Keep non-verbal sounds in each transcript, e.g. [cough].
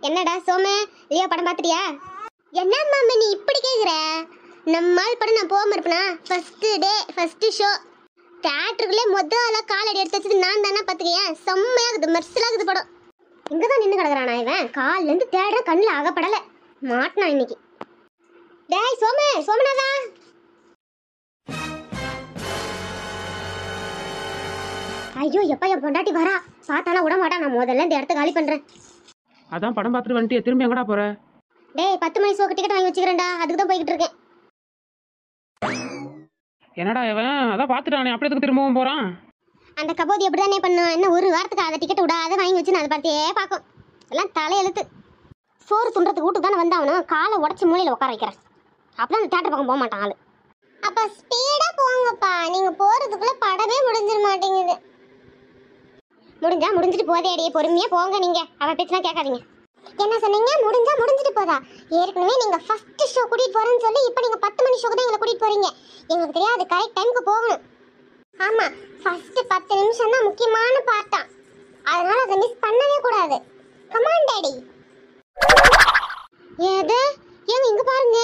என்னடா சோமு லியோ படம் பார்த்துட்டியா? என்ன மாமி நீ இப்படி கேக்குற? நம்மால் படம் நான் போகாம இருப்பேனா? ஃபர்ஸ்ட் டே ஃபர்ஸ்ட் ஷோ தேட்டருக்குள்ளே மொத ஆளாக காலடி எடுத்து வச்சது நான் தானே பார்த்துக்கேன் செம்மையாகுது மெர்சலாகுது படம். இங்கே தான் நின்று கிடக்குறானா இவன்? கால்லேருந்து தேடுற கண்ணில் அகப்படலை. மாட்டினான் இன்னைக்கு. டேய் சோமு சோமநாதா ஐயோ எப்பா என் பொண்டாட்டி வரா? பார்த்தாலாம் விட மாட்டா நான் முதல்ல இந்த இடத்த காலி பண்ணுறேன் அதான் படம் பார்த்துட்டு வந்துட்டு திரும்பி எங்கடா போற? டேய் பத்து மணி ஷோக்கு டிக்கெட் வாங்கி வச்சுக்கிறேன்டா. அதுக்கு தான் போய்கிட்டு இருக்கேன். என்னடா இவன்? அதான் பார்த்துட்டானே அப்படி எதுக்கு திரும்பவும் போறான்? அந்த கபோதி எப்படி தானே பண்ணும் என்ன ஒரு வாரத்துக்கு அதை டிக்கெட் விடாத வாங்கி வச்சு நான் அதை பார்த்தே பார்க்கும். எல்லாம் தலையெழுத்து. சோறு துண்டுறதுக்கு வீட்டுக்கு தானே வந்தாவனும் காலை உடச்சி மூலையில் உட்கார வைக்கிறேன். அப்பதான் அந்த தேட்டர் பக்கம் போக மாட்டான் ஆளு. அப்ப ஸ்பீடா போங்கப்பா. நீங்க போறதுக்குள்ள படமே முடிஞ்சிட மாட்டேங்குது. முடிஞ்சா முடிஞ்சிட்டு போதே அடியே பொறுமையா போங்க நீங்க. அவ பேச்சுனா கேட்காதீங்க. என்ன சொன்னீங்க? முடிஞ்சா முடிஞ்சிட்டு போதா? ஏற்கனவே நீங்க ஃபர்ஸ்ட் ஷோ கூட்டிட்டு போறேன்னு சொல்லி இப்போ நீங்க பத்து மணி ஷோக்கு தான் எங்களை கூட்டிட்டு போறீங்க. எங்களுக்கு தெரியாது கரெக்ட் டைமுக்கு போகணும். ஆமா ஃபர்ஸ்ட் பத்து நிமிஷம் தான் முக்கியமான பார்ட்டா அதனால அதை மிஸ் பண்ணவே கூடாது. கமான் டாடி ஏது? ஏங்க இங்க பாருங்க.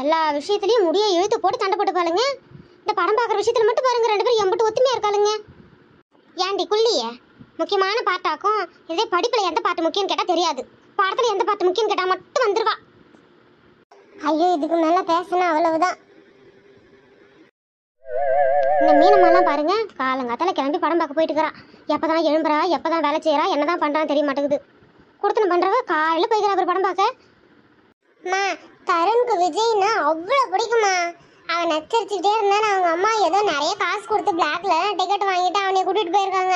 எல்லா விஷயத்துலயும் முடிய இழுத்து போட்டு சண்டை போட்டு பாருங்க இந்த படம் பார்க்குற விஷயத்துல மட்டும் பாருங்க ரெண்டு பேரும் எம்பிட்டு ஒத்துமையா இருக்காளுங்க. ஏன்டி குள்ளிய? முக்கியமான பாட்டாக்கும் இதே படிப்புல எந்த பாட்டு முக்கியம் கேட்டா தெரியாது. படத்துல எந்த பாட்டு முக்கியம் கேட்டா மட்டும் வந்துருவா. ஐயோ இதுக்கு மேல பேசினா அவ்வளவுதான். இந்த மீனம்மாலாம் பாருங்க காலங்காத்தால கிளம்பி படம் பார்க்க போயிட்டு இருக்கிறா. எப்பதான் எழும்புறா எப்பதான் வேலை செய்யறா என்னதான் பண்றான்னு தெரிய மாட்டேங்குது. கொடுத்தன பண்றவ காலையில போய்க்கிறா அப்புறம் படம் பார்க்க. அம்மா தருணுக்கு விஜய்னா அவ்வளோ பிடிக்குமா? அவன் நச்சரிச்சுக்கிட்டே இருந்தாலும் அவங்க அம்மா ஏதோ நிறைய காசு கொடுத்து பிளாக்ல டிக்கெட் வாங்கிட்டு அவனை கூட்டிட்டு போயிருக்காங்க.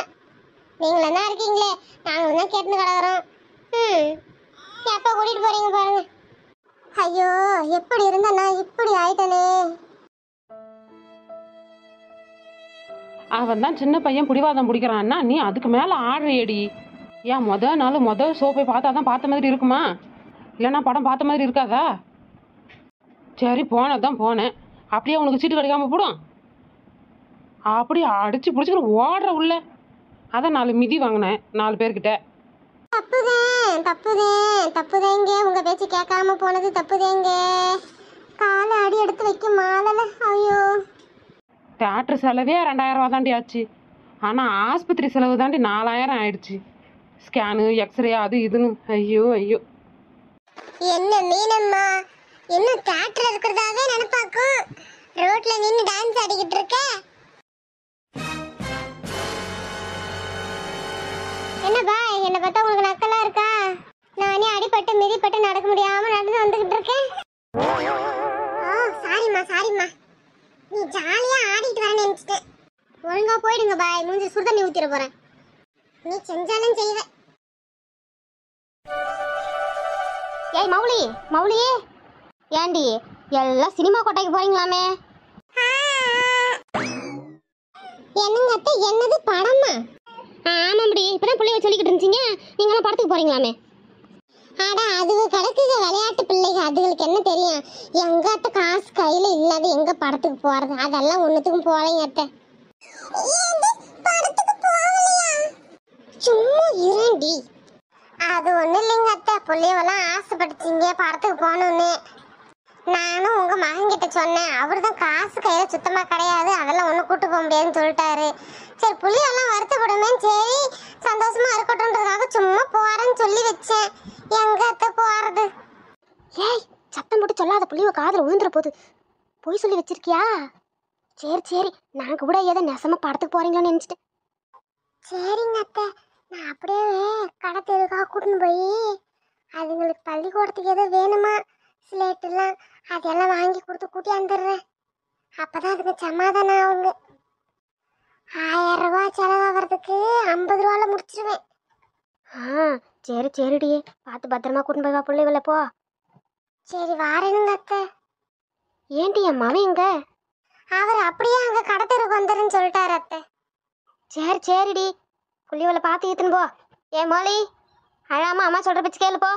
நீங்களும் தான் இருக்கீங்களே நாங்களும் தான் கேட்டுன்னு கிடக்குறோம். ம் எப்போ கூட்டிட்டு போறீங்க பாருங்க. ஐயோ எப்படி இருந்தா நான்? இப்படி ஆயிட்டனே. அவன் தான் சின்ன பையன் பிடிவாதம் பிடிக்கிறான்னா நீ அதுக்கு மேல ஆடுறியடி. ஏன் முத நாள் முத ஷோ போய் பார்த்தா தான் பார்த்த மாதிரி இருக்குமா? இல்லைன்னா படம் பார்த்த மாதிரி இருக்காதா? சரி போனதான் போனேன். அப்படியே உனக்கு சீட்டு கிடைக்காம போடும். அப்படி அடிச்சு பிடிச்சிக்கிட்டு ஓடுற உள்ள. அதான் நாலு மிதி வாங்கினேன் நாலு பேர்கிட்ட. தப்புதேன் தப்புதேன் தப்புதேங்க. உங்க பேச்சு கேட்காம போனது தப்புதேங்க. காலை அடி எடுத்து வைக்க மாலல ஐயோ. தேட்டர் செலவே ரெண்டாயிரம் ரூபா தாண்டி ஆச்சு. ஆனால் ஆஸ்பத்திரி செலவு தாண்டி நாலாயிரம் ஆயிடுச்சு. ஸ்கேனு எக்ஸ்ரே அது இதுன்னு. ஐயோ ஐயோ. என்ன மீனம்மா? என்ன தியேட்டர்ல இருக்கிறதாவே நினைப்பாக்கும். ரோட்ல நின்னு டான்ஸ் ஆடிக்கிட்டு இருக்க. என்னப்பா? என்னை என்ன பார்த்தா உங்களுக்கு நக்கலா இருக்கா? நானே அடிபட்டு மிதிப்பட்டு நடக்க முடியாம நடந்து வந்துகிட்டு இருக்கேன். ஓ சாரிம்மா சாரிம்மா. நீ ஜாலியா ஆடிட்டு வர நினைச்சிட்டேன். ஒழுங்கா போயிடுங்க பாய். மூஞ்சி சுடுதண்ணி ஊத்திட போறேன். நீ செஞ்சாலும் செய்வ. ஏய் மௌலி மௌலியே ஏண்டி எல்லாம் சினிமா கொட்டைக்கு போறீங்களாமே? என்னங்க அத்தை என்னது படமா? நீங்களும் படத்துக்கு போறீங்களாமே? அட அதுவு கிடைக்குது விளையாட்டு பிள்ளைங்க அதுகளுக்கு என்ன தெரியும்? எங்கத்த காசு கையில இல்லாத எங்க படத்துக்கு போறது? அதெல்லாம் ஒண்ணுத்துக்கும் போலைங்க அத்தை. சும்மா இரண்டி. அது ஒண்ணும் இல்லைங்க அத்தை. பிள்ளைவெல்லாம் ஆசைப்பட்டுச்சிங்க படத்துக்கு போகணும்னு. நானும் உங்க மகன் கிட்ட சொன்னேன். அவர் தான் காசு கையில சுத்தமா கிடையாது. அதெல்லாம் ஒன்றும் கூட்டு போக முடியாதுன்னு சொல்லிட்டாரு. சரி புளியெல்லாம் வறுத்து வருத்தப்படுமே. சரி சந்தோஷமா இருக்கட்டும்ன்றதுக்காக சும்மா போறேன்னு சொல்லி வச்சேன். எங்க அத்தை போறது? ஏய் சத்தம் போட்டு சொல்லாத புள்ளிய காதில் விழுந்துற போது. போய் சொல்லி வச்சிருக்கியா? சரி சரி நான் கூட ஏதோ நெசமா படத்துக்கு போறீங்களோன்னு நினைச்சிட்டேன் சரிங்க அத்தை. நான் அப்படியே கடை தெருக்காக கூட்டின்னு போய் அதுங்களுக்கு பள்ளிக்கூடத்துக்கு ஏதோ வேணுமா? ஸ்லேட்டெல்லாம் அதெல்லாம் வாங்கி கொடுத்து கூட்டி வந்துடுறேன் அப்போ தான் அதுக்கு சமாதானம் ஆகுங்க. செலவாகிறதுக்கு ஐம்பது ரூபால முடிச்சிருவேன். ஆ சரி சரிடி. பார்த்து பத்திரமா கூட்டின்னு போய் வா பிள்ளைகள போ. சரி வாரேனுங்க அத்தை. ஏன்டி என் மவன் எங்க அவர் அப்படியே அங்க கடத்தருக்கு வந்துருன்னு சொல்லிட்டாரு அத்தை. சரி சரிடி. புள்ளிவளை பார்த்து ஏத்துன்னு போ. ஏ மோலி அழாம அம்மா சொல்ற பிச்சு கேளு போ.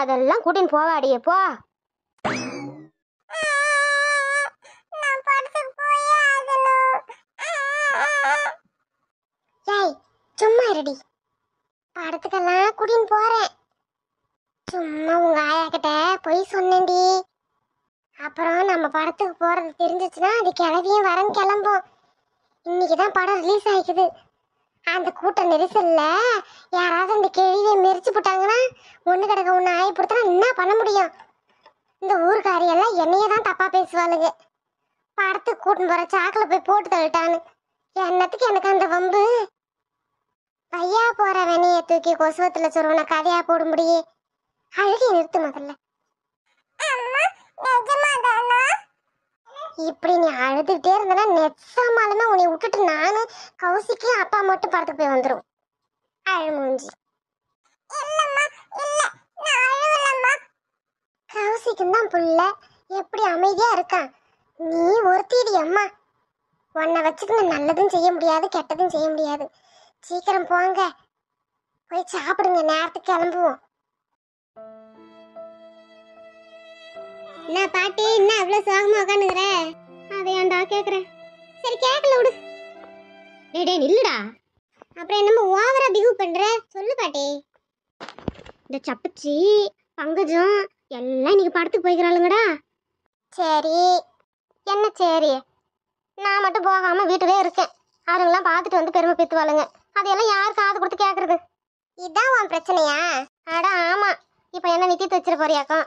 அதெல்லாம் கூட்டின்னு போவாடியே போ. ஏய் சும்மா இருடி. படத்துக்கெல்லாம் கூட்டின்னு போறேன். சும்மா உங்க ஆயா கிட்ட போய் சொன்னேன்டி. அப்புறம் நம்ம படத்துக்கு போறது தெரிஞ்சிச்சுன்னா அது கிளவியும் வரன்னு கிளம்போம். இன்னைக்கு தான் படம் ரிலீஸ் ஆயிக்குது. அந்த கூட்ட நெரிசல்ல யாராவது அந்த கிழியை மெரிச்சு போட்டாங்கன்னா ஒன்று கிடக்க ஒன்று ஆகி கொடுத்தா என்ன பண்ண முடியும்? இந்த ஊருக்காரியெல்லாம் என்னையே தான் தப்பாக பேசுவாளுங்க. படத்துக்கு கூட்டின்னு போகிற சாக்கில் போய் போட்டு தள்ளிட்டான்னு என்னத்துக்கு எனக்கு அந்த வம்பு? பையா போற வெனைய தூக்கி கொசுவத்துல சொருவன கதையா போட முடியே. அழுகி நிறுத்து முதல்ல. இப்படி நீ அழுதுகிட்டே இருந்தனா நெச்சமாலுமே உன்னை விட்டுட்டு நானும் கௌசிக்கு அப்பா மட்டும் படத்துக்கு போய் வந்துரும் அழு மூஞ்சி. கௌசிக்கும் தான் புள்ள. எப்படி அமைதியா இருக்கான் நீ ஒருத்திடி அம்மா. உன்னை வச்சுக்கின்னு நல்லதும் செய்ய முடியாது கெட்டதும் செய்ய முடியாது. சீக்கிரம் போங்க. போய் சாப்பிடுங்க நேரத்துக்கு கிளம்புவோம். என்ன பாட்டி என்ன அவ்வளோ சோகமா உட்காந்துக்கிற அதை ஏன்டா கேட்குறேன் சரி கேட்கல விடு. டேய் நில்லுடா. அப்புறம் என்னமோ ஓவரா பிஹேவ் பண்ற? சொல்லு பாட்டி. இந்த சப்பச்சி பங்கஜம் எல்லாம் இன்னைக்கு படத்துக்கு போய்க்கிறாளுங்கடா. சரி. என்ன சரி? நான் மட்டும் போகாம வீட்டுவே இருக்கேன். அதுங்களாம் பார்த்துட்டு வந்து பெருமை பித்துவாளுங்க. அதையெல்லாம் யார் காது கொடுத்து கேட்கறது இதான் உன் பிரச்சனையா? அட ஆமா. இப்போ என்ன நித்தியத்து வச்சிருக்க போறியாக்கும்?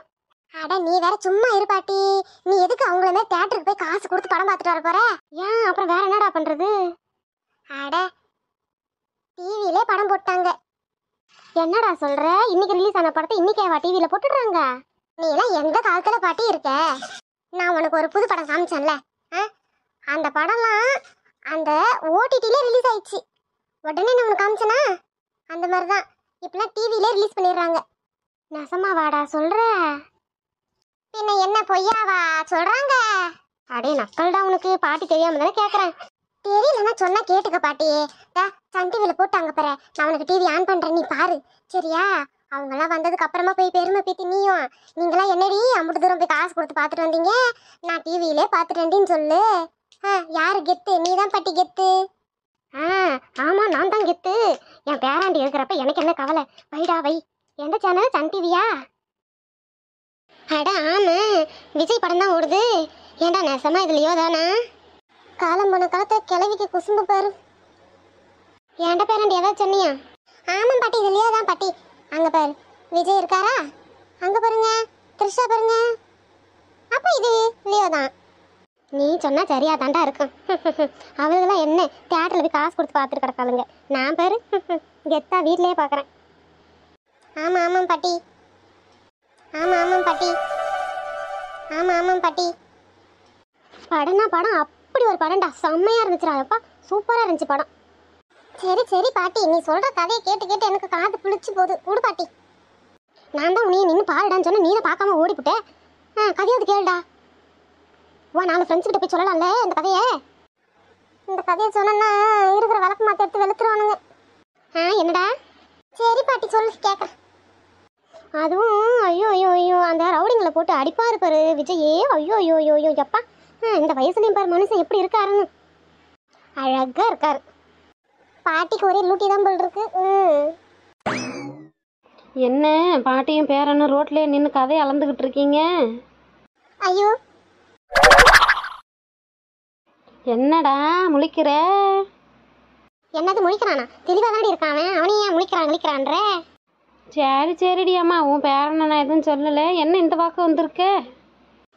அட நீ வேற சும்மா இருப்பாட்டி நீ எதுக்கு அவங்கள மாதிரி தேட்டருக்கு போய் காசு கொடுத்து படம் பார்த்துட்டு வர போற? ஏன்? அப்புறம் வேற என்னடா பண்றது? அட டிவிலே படம் போட்டாங்க. என்னடா சொல்ற? இன்னைக்கு ரிலீஸ் ஆன படத்தை இன்னைக்கேவா டிவியில போட்டுடுறாங்க. நீ எல்லாம் எந்த காலத்துல பாட்டி இருக்க? நான் உனக்கு ஒரு புது படம் காமிச்சேன்ல. ஆ? அந்த படம்லாம் அந்த ஓடிடிலே ரிலீஸ் ஆயிடுச்சு. உடனே நான் உனக்கு காமிச்சனா? அந்த மாதிரி தான் இப்பெல்லாம் டிவியிலே ரிலீஸ் பண்ணிடுறாங்க. நெசமா வாடா பின்ன என்ன பொய்யாவா? சொல்றாங்க. அடே நக்கல்டா உனக்கு. பாட்டி தெரியாம தானே கேக்குறேன். தெரியலன்னா சொன்னா கேட்டுக்க பாட்டி. டா, சன் போட்டு போட்டாங்க பாரு. நான் உனக்கு டிவி ஆன் பண்றேன் நீ பாரு. சரியா? அவங்கெல்லாம் வந்ததுக்கு அப்புறமா போய் பெருமை பீத்தி நீயும். நீங்களாம் என்னடி அம்புட்டு தூரம் போய் காசு கொடுத்து பார்த்துட்டு வந்தீங்க? நான் டிவியிலே பார்த்துட்டேன்டின்னு சொல்லு. ஆ யாரு கெத்து? நீ தான் பாட்டி கெத்து. ஆ ஆமா நான் தான் கெத்து. என் பேராண்டி இருக்கிறப்ப எனக்கு என்ன கவலை? வைடா வை. எந்த சேனல் சன் டிவியா அட ஆமா விஜய் படம் தான் ஓடுது. ஏண்டா நெசமா இதுலயோ தானா? காலம் போன காலத்தை கிளவிக்கு குசும்பு பாரு. ஏன்டா பேரண்ட் ஏதாவது சொன்னியா? ஆமாம் பாட்டி இதுலயோ தான் பாட்டி. அங்க பாரு. விஜய் இருக்காரா? அங்க பாருங்க. த்ரிஷா பாருங்க. அப்ப இது லியோ தான். நீ சொன்னா சரியா தாண்டா இருக்கும். [laughs] அவளுக்கெல்லாம் என்ன தியேட்டர்ல போய் காசு கொடுத்து பார்த்துட்டு கிடக்காளுங்க நான் பாரு [laughs] கெத்தா வீட்லயே பார்க்குறேன் ஆமாம் ஆமாம் பாட்டி. ஆமாம் பாட்டி. ஆமா ஆமாம் பாட்டி. படம்னா படம் அப்படி ஒரு படம்டா. செம்மையா இருந்துச்சுடா. அப்பா சூப்பரா இருந்துச்சு படம். சரி சரி பாட்டி நீ சொல்ற கதையை கேட்டு கேட்டு எனக்கு காது புளிச்சு போகுது. கொடு பாட்டி. நான் தான் உனியை நின்று பாருடான்னு சொன்னா நீ தான் பார்க்காம ஓடிப்புட்ட. ஆ கதையாவது கேளுடா. வா நாலு ஃப்ரெண்ட்ஸ் கிட்ட போய் சொல்லலாம்ல இந்த கதையை. இந்த கதையை சொன்னா இருக்கிற வழக்கு மாத்த எடுத்து வெளுத்துருவானுங்க. ஆ என்னடா? சரி பாட்டி சொல்லு கேட்குறேன் அதுவும் ஐயோ ஐயோ ஐயோ அந்த ரவுடிங்களை போட்டு அடிப்பாரு பாரு விஜயே ஐயோ ஐயோ ஐயோ ஐயோ எப்பா? இந்த வயசுலயும் பாரு மனுஷன் எப்படி இருக்காருன்னு. அழகா இருக்காரு. பாட்டிக்கு ஒரே லூட்டி தான் போல் இருக்கு. என்ன பாட்டியும் பேரனும் ரோட்லயே நின்று கதையை அளந்துக்கிட்டு இருக்கீங்க? ஐயோ. என்னடா முழிக்கிற? என்னது முழிக்கிறானா? தெளிவா தானே இருக்கான் அவன்? அவனையும் ஏன் முழிக்கிறான் முழிக்கிறான்ற சரி சரிடி அம்மா உன் பேரனை நான் எதுவும் சொல்லலை. என்ன இந்த பக்கம் வந்திருக்க?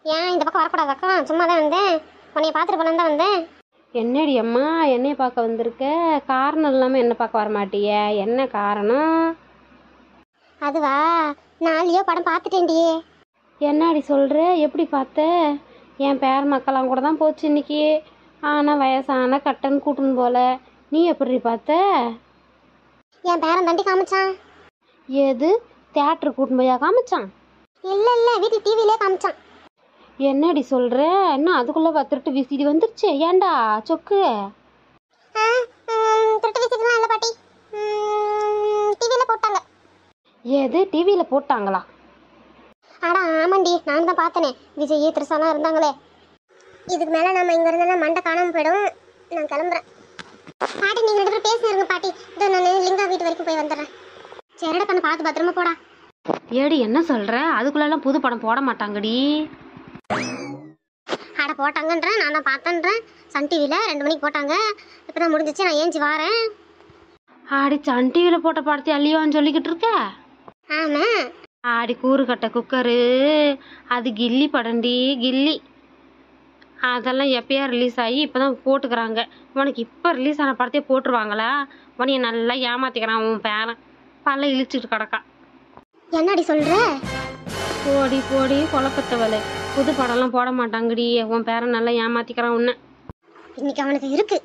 ஏன் இந்த பக்கம் வரக்கூடாது அக்கா? சும்மா தான் வந்தேன். உன்னைய பார்த்துட்டு போலாம் தான் வந்தேன். என்னடி அம்மா என்னைய பார்க்க வந்திருக்க? காரணம் இல்லாமல் என்ன பார்க்க வர மாட்டிய? என்ன காரணம்? அதுவா? நாளையோ படம் பார்த்துட்டேன்டியே என்னடி சொல்கிற எப்படி பார்த்த? என் பேர மக்களாம் கூட தான் போச்சு இன்னைக்கு. ஆனால் வயசான கட்டன் கூட்டுன்னு போல. நீ எப்படி பார்த்த? என் பேரன் தண்டி காமிச்சான். எது? தேட்டர் கூட்டின்னு போயா காமிச்சான்? இல்ல இல்ல வீட்டில் டிவிலே காமிச்சான். என்னடி சொல்கிற என்ன அதுக்குள்ளே பத்திரட்டு விசிடி வந்துருச்சு. ஏன்டா? சொக்கு. திருட்டு விசிட்டுலாம் இல்லை பாட்டி. டிவியில் போட்டாங்க. எது? டிவியில் போட்டாங்களா? அடா ஆமாண்டி நான் தான் பார்த்தனே. விஜய் திருசாலாம் இருந்தாங்களே. இதுக்கு மேலே நம்ம இங்கே இருந்தோம்னா மண்டை காணாமல் போயிடும். நான் கிளம்புறேன். பாட்டி நீங்க ரெண்டு பேரும் பேசினிருங்க பாட்டி. இதோ நான் லிங்கா வீட்டு வரைக்கும் போய் வந்துடுறேன். சரிடா கண்ணு பார்த்து பத்திரமா போடா. ஏடி என்ன சொல்ற? அதுக்குள்ளெல்லாம் புது படம் போட மாட்டாங்கடி. அட போட்டாங்கன்றேன் நான் தான் பார்த்தேன்றேன் சன் டிவியில் ரெண்டு மணிக்கு போட்டாங்க. இப்போ தான் முடிஞ்சிச்சு நான் ஏஞ்சி வாரேன். ஆடி சன் டிவியில் போட்ட படத்தை அள்ளியோன்னு சொல்லிக்கிட்டு இருக்க? ஆமாம் ஆடி கூறுகட்ட குக்கரு. அது கில்லி படம்டி கில்லி. அதெல்லாம் எப்பயா ரிலீஸ் ஆகி இப்போ தான் போட்டுக்கிறாங்க. உனக்கு இப்போ ரிலீஸ் ஆன படத்தையே போட்டுருவாங்களா? உனைய நல்லா ஏமாத்திக்கிறான் உன் பேரன். பல்ல இழிச்சிட்டு கிடக்கான் என்னடி சொல்கிற போடி போடி குழப்பத்தவளே புது படம்லாம் போட மாட்டாங்கடி. உன் பேரன் நல்லா ஏமாத்திக்கிறான் உன்னை. இன்னைக்கு அவனுக்கு இருக்கு.